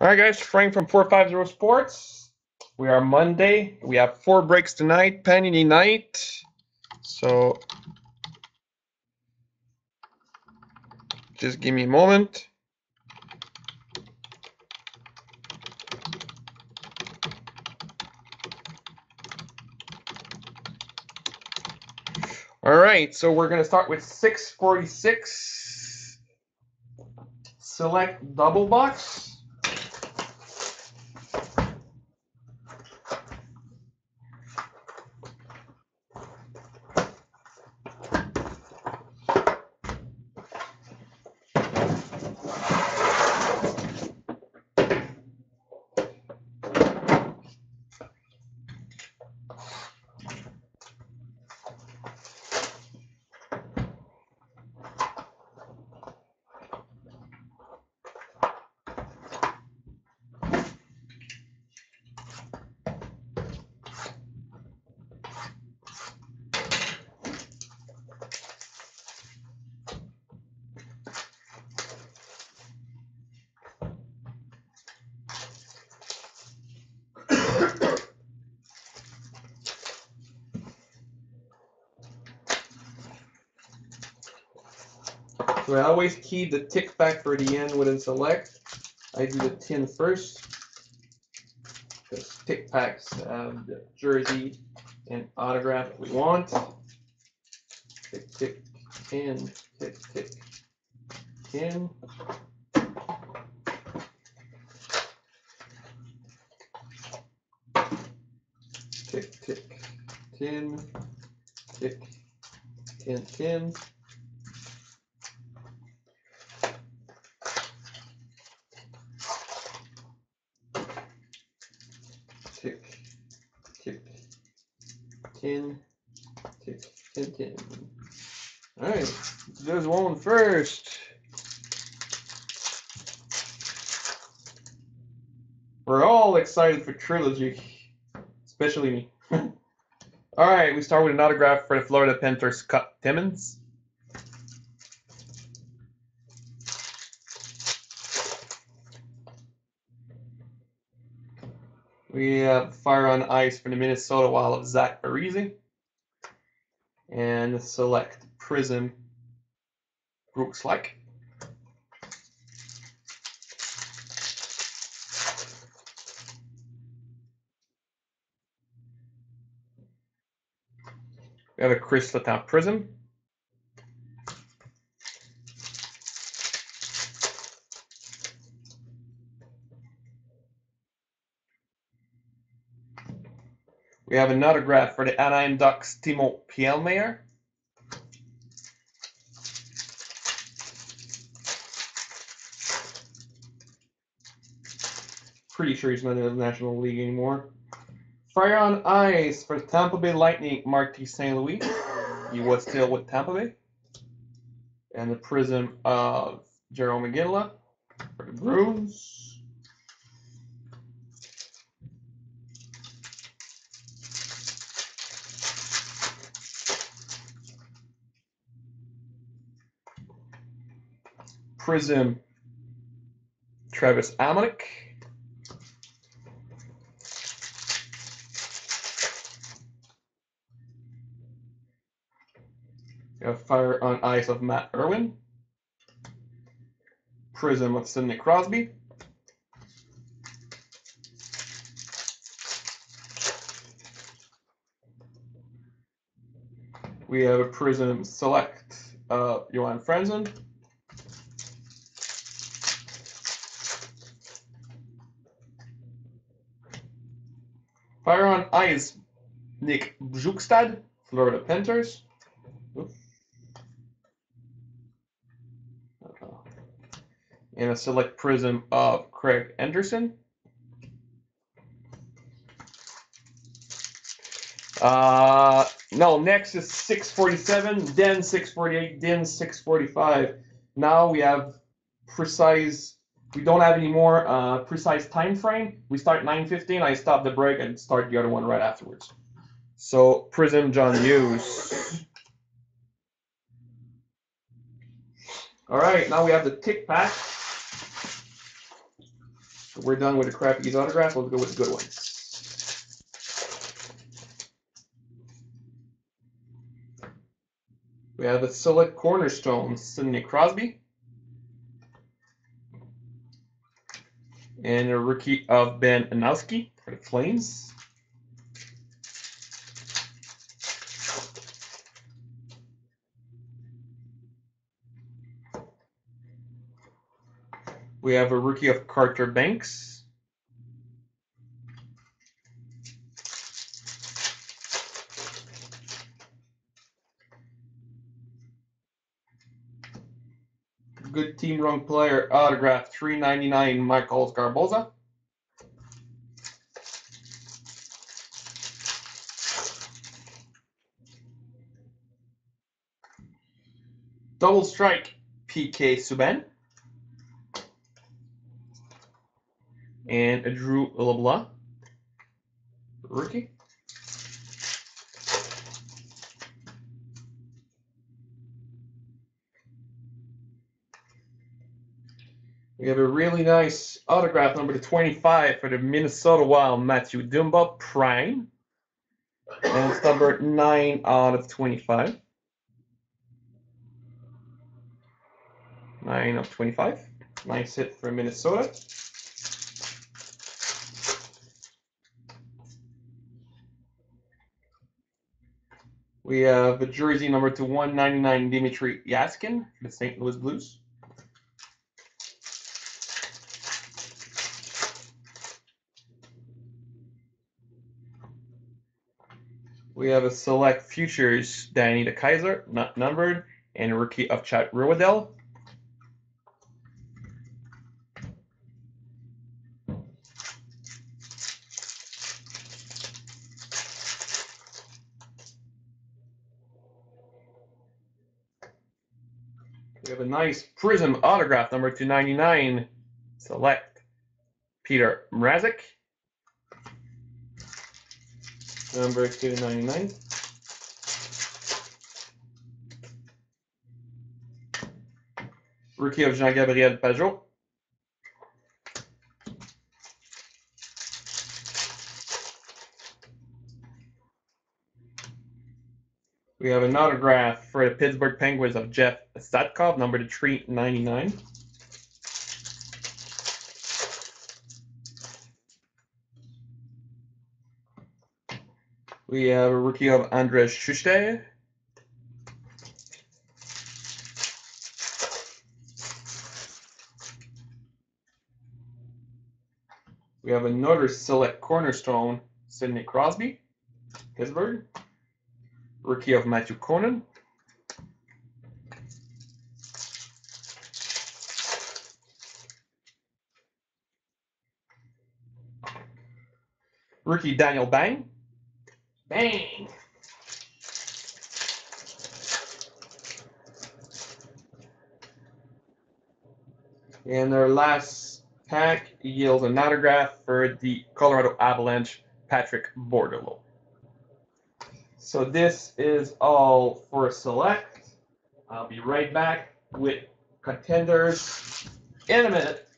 All right, guys, Frank from 450 Sports. We are Monday. We have four breaks tonight, Panini night. So just give me a moment. All right, so we're going to start with 646. Select double box. So I always keep the tick factor at the end when in select. I do the 10 first. Because tick packs have the jersey and autograph we want. Tick, tick, 10, tick, tick, 10. Tick, tick, 10, tick, 10, 10. 10, 10, 10, 10. All right, there's one first. We're all excited for Trilogy, especially me. all right, we start with an autograph for the Florida Panthers, Scott Timmins. We have Fire on Ice from the Minnesota Wild of Zach Parise. And select Prism Brooks Laich. We have a Chris Letang Prism. We have an autograph for the Anaheim Ducks, Timo Pielmeier. Pretty sure he's not in the National League anymore. Fire on Ice for Tampa Bay Lightning, Marty St. Louis. He was still with Tampa Bay. And the Prism of Jarome Iginla for the Bruins. Prism Travis Hamonic. Fire on Ice of Matt Irwin. Prism of Sidney Crosby. We have a Prism Select of Johan Franzen. Fire on Ice, Nick Bjugstad, Florida Panthers. And a select prism of Craig Anderson. Uh, no, next is 647, then 648, then 645. Now we have precise we don't have any more uh, precise time frame. We start 9.15, I stop the break and start the other one right afterwards. So Prism John Hughes. All right, now we have the tick pack. We're done with the crappy autograph. Let's go with the good ones. We have a select cornerstone, Sidney Crosby. And a rookie of Ben Hanowski for the Flames. We have a rookie of Carter Bancks. Good team run player autograph 399 Michael Garboza. Double strike PK Subban. And a Drew LeBlanc. Rookie. We have a really nice autograph number to 25 for the Minnesota Wild, Mathew Dumba Prime. And it's number 9 out of 25. 9 of 25. Nice hit for Minnesota. We have a jersey number to 199 Dmitrij Jaskin the St. Louis Blues. We have a select futures the Kaiser, not numbered, and rookie of Chad Ruhwedel. We have a nice Prism autograph number 299. Select Petr Mrazek. Number 299. Rookie of Jean-Gabriel Pageau. We have an autograph for the Pittsburgh Penguins of Jeff Zatkoff, number to 399. We have a rookie of Andres Schuster. We have another select cornerstone, Sidney Crosby, Pittsburgh. Rookie of Matthew Conan. Rookie Daniel Bang. Bang. And our last pack yields an autograph for the Colorado Avalanche, Patrick Bordeleau. So this is all for select. I'll be right back with contenders in a minute.